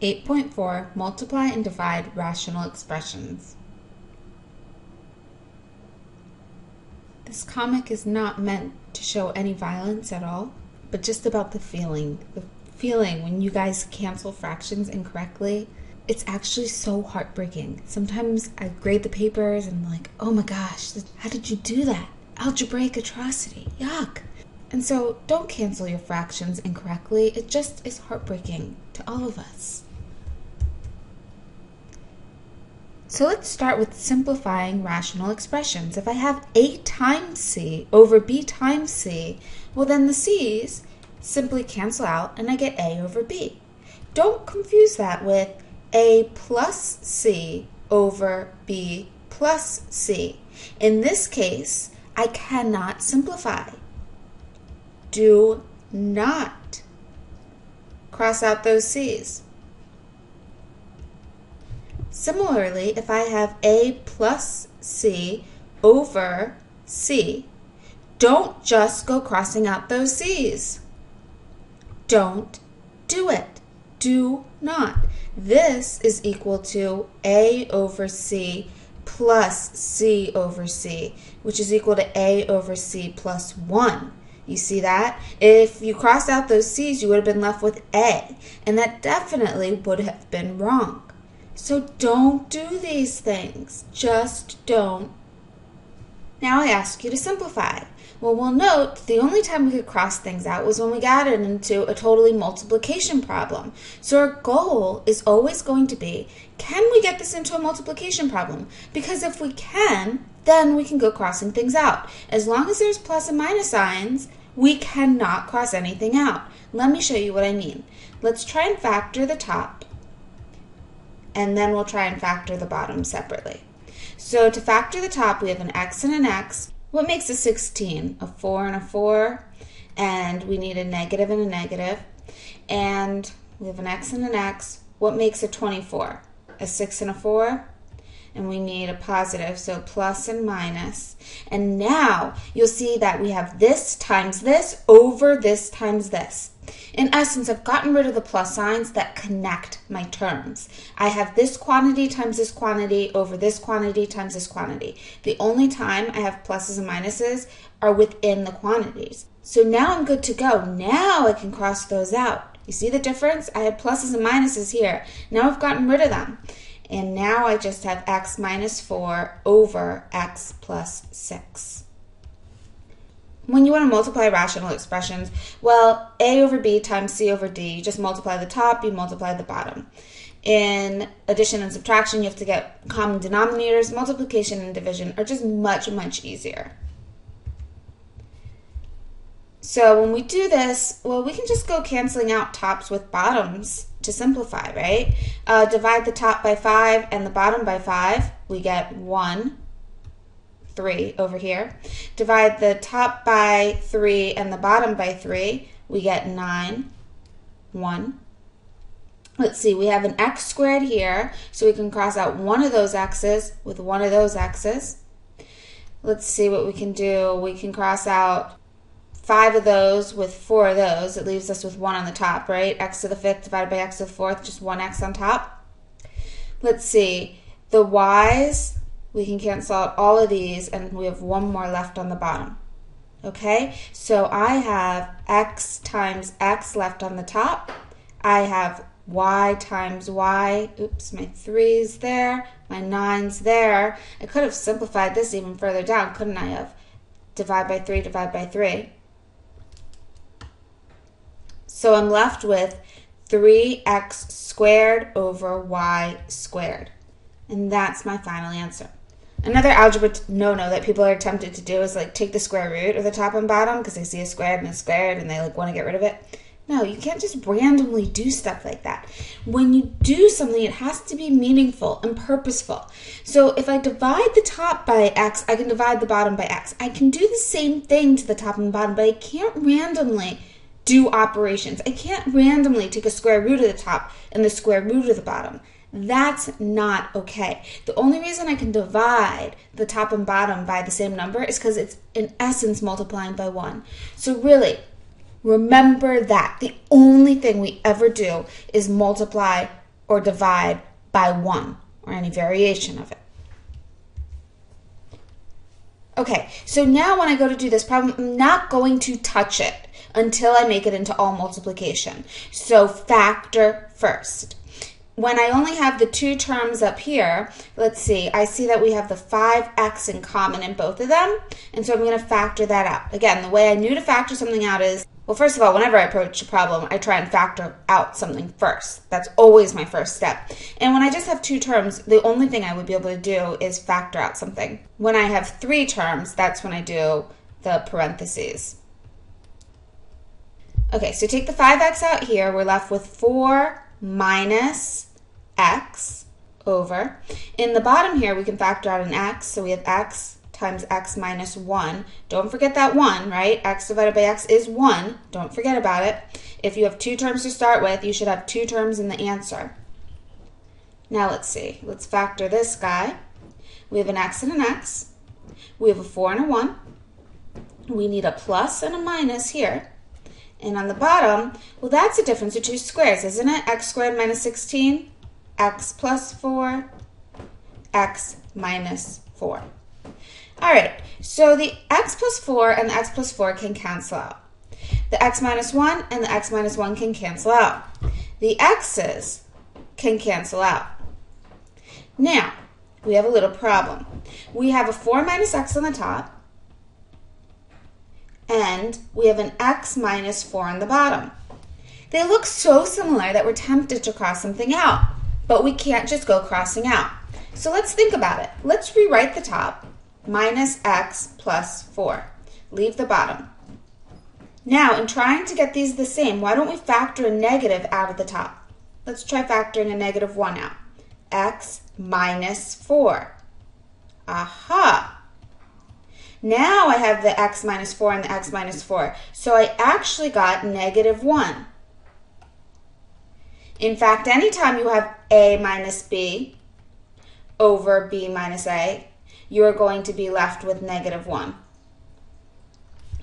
8.4 Multiply and divide rational expressions. This comic is not meant to show any violence at all, but just about the feeling. The feeling when you guys cancel fractions incorrectly. It's actually so heartbreaking. Sometimes I grade the papers and I'm like, oh my gosh, how did you do that? Algebraic atrocity. Yuck. And so don't cancel your fractions incorrectly. It just is heartbreaking to all of us. So let's start with simplifying rational expressions. If I have a times c over b times c, well then the c's simply cancel out and I get a over b. Don't confuse that with a plus c over b plus c. In this case, I cannot simplify. Do not cross out those c's. Similarly, if I have A plus C over C, don't just go crossing out those C's. Don't do it. Do not. This is equal to A over C plus C over C, which is equal to A over C plus 1. You see that? If you cross out those C's, you would have been left with A, and that definitely would have been wrong. So don't do these things. Just don't. Now I ask you to simplify. Well, we'll note the only time we could cross things out was when we got it into a totally multiplication problem. So our goal is always going to be, can we get this into a multiplication problem? Because if we can, then we can go crossing things out. As long as there's plus and minus signs, we cannot cross anything out. Let me show you what I mean. Let's try and factor the top and then we'll try and factor the bottom separately. So to factor the top, we have an x and an x. What makes a 16? A 4 and a 4, and we need a negative and a negative. And we have an x and an x. What makes a 24? A 6 and a 4, and we need a positive, so plus and minus. And now you'll see that we have this times this over this times this. In essence, I've gotten rid of the plus signs that connect my terms. I have this quantity times this quantity over this quantity times this quantity. The only time I have pluses and minuses are within the quantities. So now I'm good to go. Now I can cross those out. You see the difference? I had pluses and minuses here. Now I've gotten rid of them. And now I just have x minus 4 over x plus 6 when you want to multiply rational expressions, well, a over b times c over d, you just multiply the top, you multiply the bottom. In addition and subtraction, you have to get common denominators. Multiplication and division are just much, much easier. So when we do this, well, we can just go canceling out tops with bottoms to simplify, right? Uh, divide the top by 5 and the bottom by 5, we get 1 3 over here. Divide the top by 3 and the bottom by 3, we get 9, 1. Let's see, we have an x squared here, so we can cross out one of those x's with one of those x's. Let's see what we can do. We can cross out five of those with four of those. It leaves us with one on the top, right? x to the fifth divided by x to the fourth, just one x on top. Let's see, the y's we can cancel out all of these and we have one more left on the bottom. Okay, so I have x times x left on the top. I have y times y. Oops, my 3's there, my 9's there. I could have simplified this even further down, couldn't I have? Divide by 3, divide by 3. So I'm left with 3x squared over y squared. And that's my final answer. Another algebra no-no that people are tempted to do is like take the square root of the top and bottom because they see a squared and a squared and they like want to get rid of it. No, you can't just randomly do stuff like that. When you do something, it has to be meaningful and purposeful. So if I divide the top by x, I can divide the bottom by x. I can do the same thing to the top and bottom, but I can't randomly do operations. I can't randomly take a square root of the top and the square root of the bottom. That's not okay. The only reason I can divide the top and bottom by the same number is because it's in essence multiplying by 1. So really, remember that. The only thing we ever do is multiply or divide by 1 or any variation of it. Okay, so now when I go to do this problem, I'm not going to touch it until I make it into all multiplication. So factor first. When I only have the two terms up here, let's see, I see that we have the 5x in common in both of them, and so I'm going to factor that out. Again, the way I knew to factor something out is well, first of all, whenever I approach a problem, I try and factor out something first. That's always my first step. And when I just have two terms, the only thing I would be able to do is factor out something. When I have three terms, that's when I do the parentheses. Okay, so take the 5x out here. We're left with 4 minus x over. In the bottom here, we can factor out an x. So we have x times x minus 1. Don't forget that 1, right? x divided by x is 1. Don't forget about it. If you have two terms to start with, you should have two terms in the answer. Now let's see. Let's factor this guy. We have an x and an x. We have a 4 and a 1. We need a plus and a minus here. And on the bottom, well, that's a difference of two squares, isn't it? x squared minus 16, x plus 4, x minus 4. All right, so the x plus 4 and the x plus 4 can cancel out. The x minus 1 and the x minus 1 can cancel out. The x's can cancel out. Now, we have a little problem. We have a 4 minus x on the top, and we have an x minus 4 on the bottom. They look so similar that we're tempted to cross something out, but we can't just go crossing out. So let's think about it. Let's rewrite the top minus x plus 4. Leave the bottom. Now, in trying to get these the same, why don't we factor a negative out of the top? Let's try factoring a negative 1 out. x minus 4. Aha! Now I have the x minus 4 and the x minus 4. So I actually got negative 1. In fact, anytime you have a minus b over b minus a, you are going to be left with negative 1.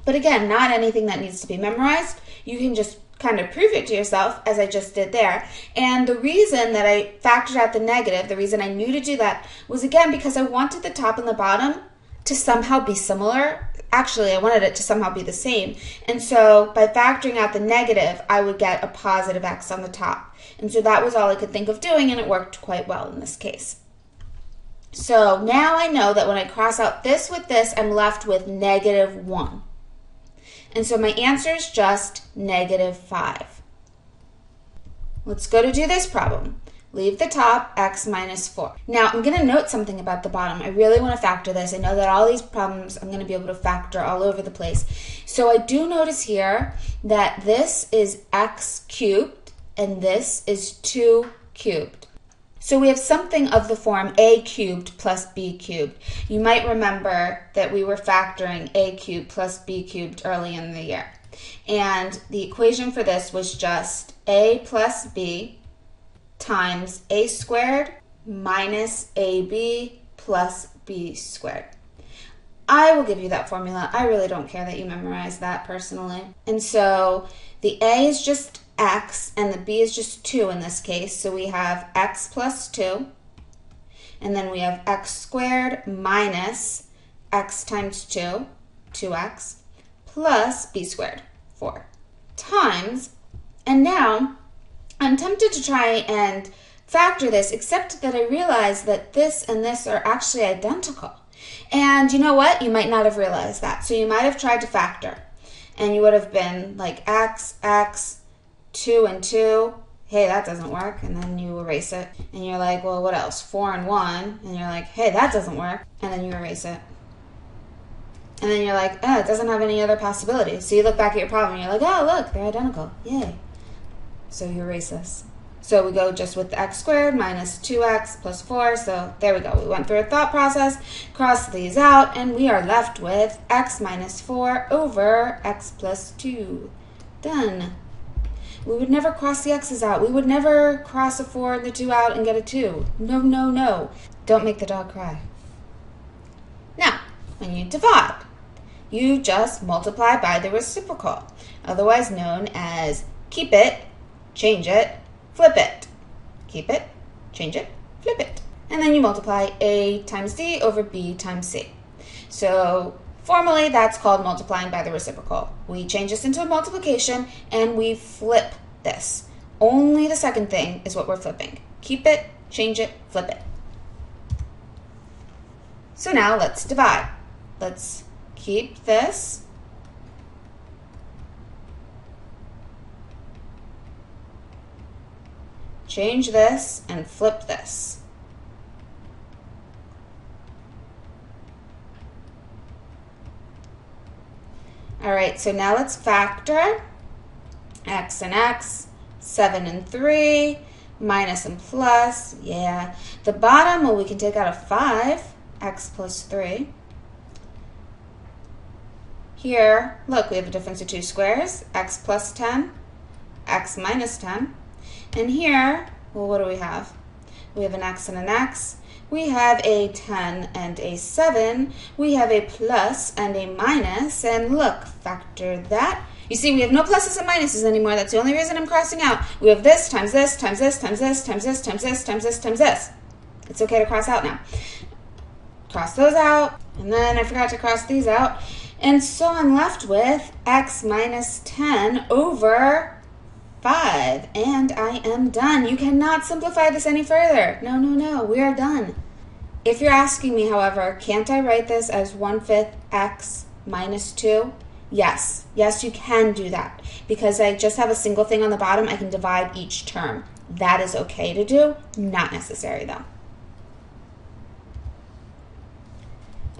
But again, not anything that needs to be memorized. You can just kind of prove it to yourself as I just did there. And the reason that I factored out the negative, the reason I knew to do that was again because I wanted the top and the bottom to somehow be similar. Actually, I wanted it to somehow be the same. And so by factoring out the negative, I would get a positive x on the top. And so that was all I could think of doing, and it worked quite well in this case. So now I know that when I cross out this with this, I'm left with negative 1. And so my answer is just negative 5. Let's go to do this problem. Leave the top, x minus 4. Now, I'm going to note something about the bottom. I really want to factor this. I know that all these problems I'm going to be able to factor all over the place. So I do notice here that this is x cubed and this is 2 cubed. So we have something of the form a cubed plus b cubed. You might remember that we were factoring a cubed plus b cubed early in the year. And the equation for this was just a plus b times a squared minus ab plus b squared. I will give you that formula. I really don't care that you memorize that personally. And so the a is just x, and the b is just 2 in this case. So we have x plus 2, and then we have x squared minus x times 2, 2x, plus b squared, 4, times, and now I'm tempted to try and factor this, except that I realize that this and this are actually identical. And you know what? You might not have realized that. So you might have tried to factor, and you would have been like x, x, 2 and 2, hey, that doesn't work. And then you erase it. And you're like, well, what else? 4 and 1. And you're like, hey, that doesn't work. And then you erase it. And then you're like, oh, it doesn't have any other possibilities. So you look back at your problem and you're like, oh, look, they're identical. Yay. So you erase this. So we go just with the x squared minus 2x plus 4. So there we go. We went through a thought process, crossed these out, and we are left with x minus 4 over x plus 2. Done. We would never cross the x's out. We would never cross a 4 and the 2 out and get a 2. No, no, no. Don't make the dog cry. Now, when you divide, you just multiply by the reciprocal, otherwise known as keep it, change it, flip it. keep it, change it, flip it. And then you multiply A times D over B times C. So formally, that's called multiplying by the reciprocal. We change this into a multiplication and we flip this. Only the second thing is what we're flipping. Keep it, change it, flip it. So now let's divide. Let's keep this. Change this and flip this. All right, so now let's factor x and x, 7 and 3, minus and plus, yeah. The bottom, well, we can take out a 5, x plus 3. Here, look, we have a difference of two squares, x plus 10, x minus 10. And here, well, what do we have? We have an x and an x. We have a 10 and a 7. We have a plus and a minus. And look, factor that. You see, we have no pluses and minuses anymore. That's the only reason I'm crossing out. We have this times this times this times this times this times this times this times this. It's okay to cross out now. Cross those out. And then I forgot to cross these out. And so I'm left with x minus 10 over 5. And I am done. You cannot simplify this any further. No, no, no. We are done. If you're asking me, however, can't I write this as 1 fifth x minus 2? Yes. Yes, you can do that. Because I just have a single thing on the bottom, I can divide each term. That is okay to do. Not necessary, though.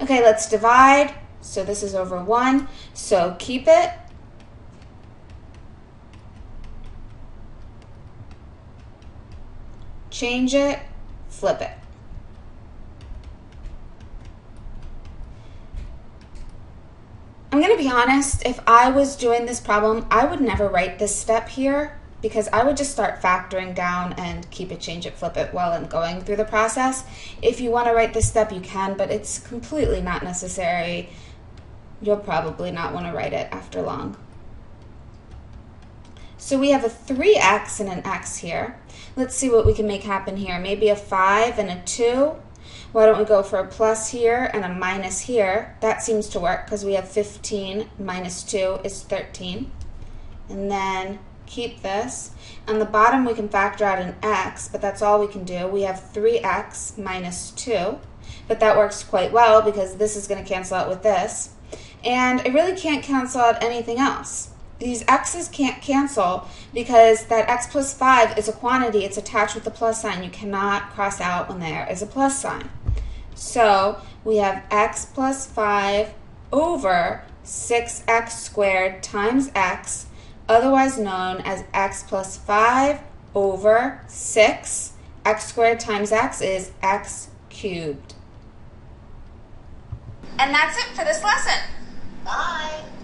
Okay, let's divide. So this is over 1. So keep it. Change it, flip it. I'm going to be honest, if I was doing this problem, I would never write this step here because I would just start factoring down and keep it, change it, flip it while I'm going through the process. If you want to write this step, you can, but it's completely not necessary you'll probably not want to write it after long. So we have a 3x and an x here. Let's see what we can make happen here. Maybe a 5 and a 2. Why don't we go for a plus here and a minus here? That seems to work because we have 15 minus 2 is 13. And then keep this. On the bottom we can factor out an x, but that's all we can do. We have 3x minus 2, but that works quite well because this is going to cancel out with this. And I really can't cancel out anything else. These x's can't cancel because that x plus 5 is a quantity. It's attached with the plus sign. You cannot cross out when there is a plus sign. So we have x plus 5 over 6x squared times x, otherwise known as x plus 5 over 6. x squared times x is x cubed. And that's it for this lesson. Bye.